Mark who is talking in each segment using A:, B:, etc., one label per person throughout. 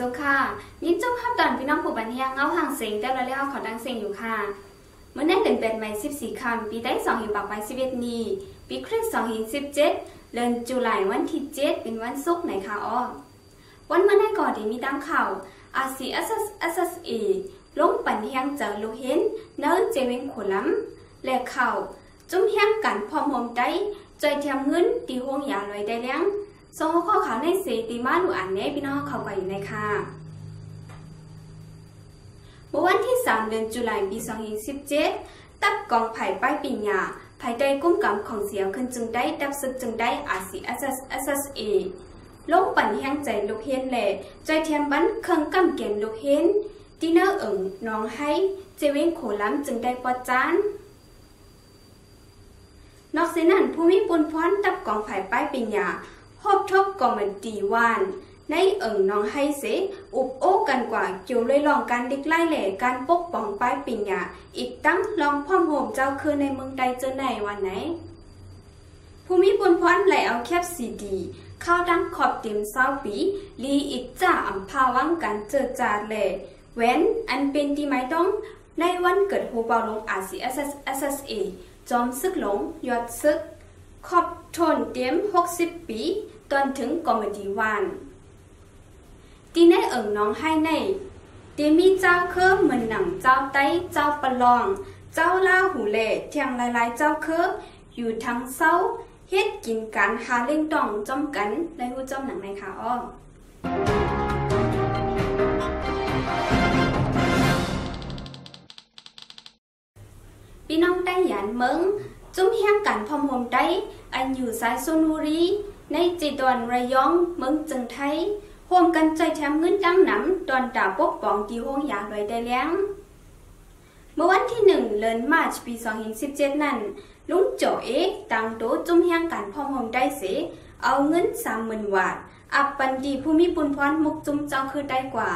A: สงค่ะยินจงฮับตอนพี่น้องผู้บันเทียงเอาห่างเสียงแต่ละเลี้ยวขอดังเสียงอยู่ค่ะเมื่อแนั้นเดือนเป็นใหม่สิบสี่คำปีได้สองหิวปากไปสิบเอ็ดนีปีคริสสองหินสิบเจ็ดเดือนจุลายวันที่เจ็ดเป็นวันศุกร์ไหนคะอ้อวันเมื่อแนั้นก่อนที่มีตามข่าวอาซีเอสเอสเอสเอลงปันเทียงเจอลูกเห็นเนื้อเจวิงขวล้ำและข่าวจุ้มเฮียงกันพอมหอมได้จอยเทียมเงินตีห่วงยาลอยได้แล้ว สองข้อข่าวในเสตีมาลูอันนี้พี่น้องเข้าไปอยู่ในค่ะเมื่อวันที่ 3 เดือนตุลาคมปี2017 ตับกองไผ่ป้ายปิญญาภายใต้กุ้มกำของเสียวขึ้นจึงได้ดับซึกจึงได้อาซีเอสเอสเอสเอลงปั่นแห้งใจลูกเฮนแหล่ใจเทียมบันเครื่องกำเกมลูกเฮนที่เนอเอิงน้องให้เจเว้งโขล้ำจึงได้ปอจานนอกเสนั้นผู้มีปุนพรตับกองไผ่ป้ายปิญญา พบทบก็มันตีวานในเอิงน้องให้เสอุบโอ้กันกว่าเกี่ยวเลยลองการดิกไล่แหล่การปกป้องป้ายปิญญาอีกตั้งลองพ่อมโหมเจ้าคือในเมืองใดเจอไหนวันไหนภูมิปุนพรไหลเอาแคบซีดีข้าวดังขอบเต็มเศร้าปีลีอีกจ้าอำพาวังกันเจอจาแหล่แว้นอันเป็นที่หมายต้องในวันเกิดโฮเปาลงอาซีเอสเอสเอสเอจอมซึกหลงยอดซึก ขอบทนเต็ม 60 ปีตอนถึงกอมดีวานตีในเอิงน้องให้ในเตีมีเจ้าเคอเหมือนหนังเจ้าไต้เจ้าปลอง เจ้าล่าหูเล่เทียงหลายๆ เจ้าเคออยู่ทางเศร้าเฮ็ดกินกันหาเล่งตองจอมกันในหูจอมหนังในค่ะอ้อพี่น้องได้หยันเมือง จุ้มแห้งกันพอมหมได้อันอยู่สายสุนบุรี ในจีดอนระยองเมืองจึงไทยร่วมกันใจแถมเงินดังหนำตอนดาปกป้องที่ห้องยาลอยได้แล้วเมื่อวันที่หนึ่งเดือนมาร์ชปี 2017 นั้น ลุงโจเอกตังโตจุ่มแห้งกันพอมหมได้เสเอาเงินสามหมื่นวาทอับปันดีผู้มีปุนพรมุกจุ่มเจ้าคือได้กว่า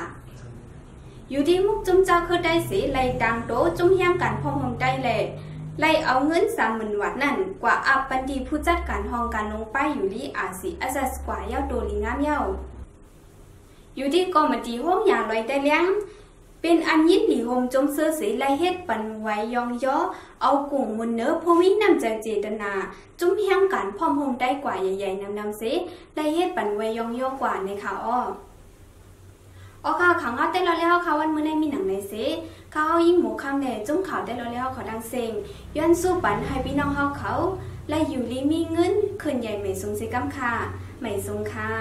A: อยู่ที่มุกจุ่มเจ้าคือได้เสไลตังโตจุ่มแห้งกันพอมหมได้เลย ไล่เอาเงินสามหมื่นวัดนั่น กว่าอับปันดีผู้จัดการห้องการลงป้ายอยู่ที่อาซีอาซัสกว่าเย้าโดลิงามเย้าอยู่ที่กอมตีห้องยางลอยได้เลี้ยงเป็นอันยินหลีโฮมจมเสื้อสีไล่เฮ็ดปันไว้ยองย่อเอากุ่งมุนเนื้อผู้มีน้ำใจเจตนา จุ้มแห้งกันพร้อมโฮมได้กว่าใหญ่ๆนำนำเสไล่เฮ็ดปันไว้ยองย่อกว่าในข่าวอ้อ อค่ะขังเขาแต่เราแล้วค่ะวันมื้อในมีหนังในเซเขาเอายิ่งหมูคำแน่จุ้มข่าวได้เราแล้วขอดังเซงย้อนสู้ปันให้พี่น้องเฮาเขาและอยู่ลีมีเงินขึ้นใหญ่ใหม่สงสิกำค่ะไม่สงค่ะ